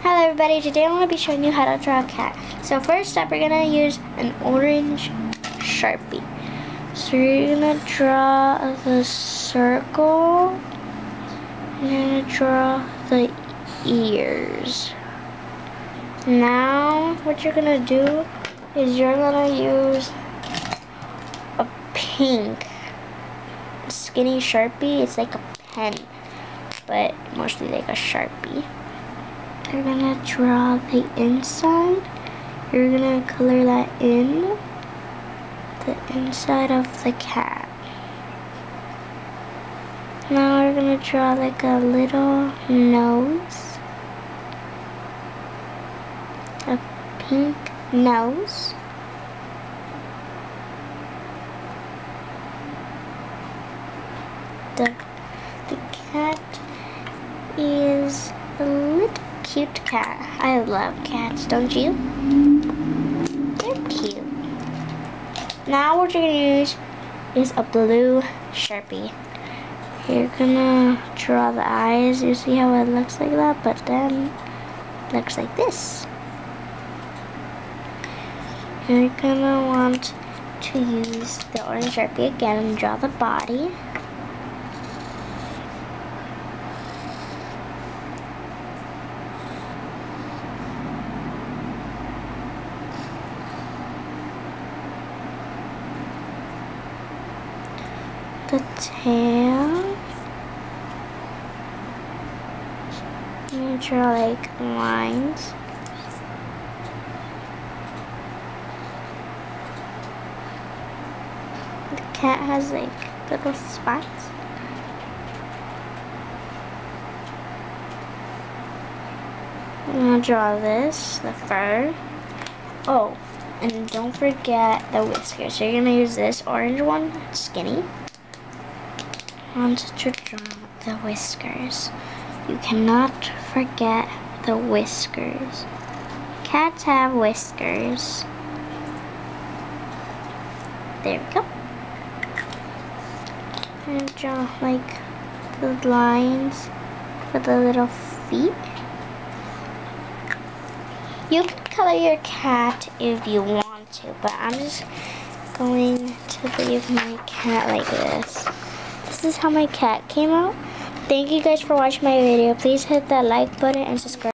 Hello everybody, today I'm going to be showing you how to draw a cat. So first up, we're going to use an orange Sharpie. So you're going to draw the circle. You're going to draw the ears. Now, what you're going to do is you're going to use a pink skinny Sharpie. It's like a pen, but mostly like a Sharpie. You're gonna draw the inside. You're gonna color that in the inside of the cat. Now we're gonna draw like a little nose. A pink nose. The, the cat is cute cat. I love cats, don't you? They're cute. Now what you're gonna use is a blue Sharpie. You're gonna draw the eyes. You see how it looks like that, but then looks like this. You're gonna want to use the orange Sharpie again and draw the body. The tail. I'm gonna draw like lines. The cat has like little spots. I'm gonna draw this, the fur. Oh, and don't forget the whiskers. So you're gonna use this orange one, skinny want to draw the whiskers. You cannot forget the whiskers. Cats have whiskers. There we go. And draw like the lines for the little feet. You can color your cat if you want to, but I'm just going to leave my cat like this this is how my cat came out. Thank you guys for watching my video. Please hit that like button and subscribe.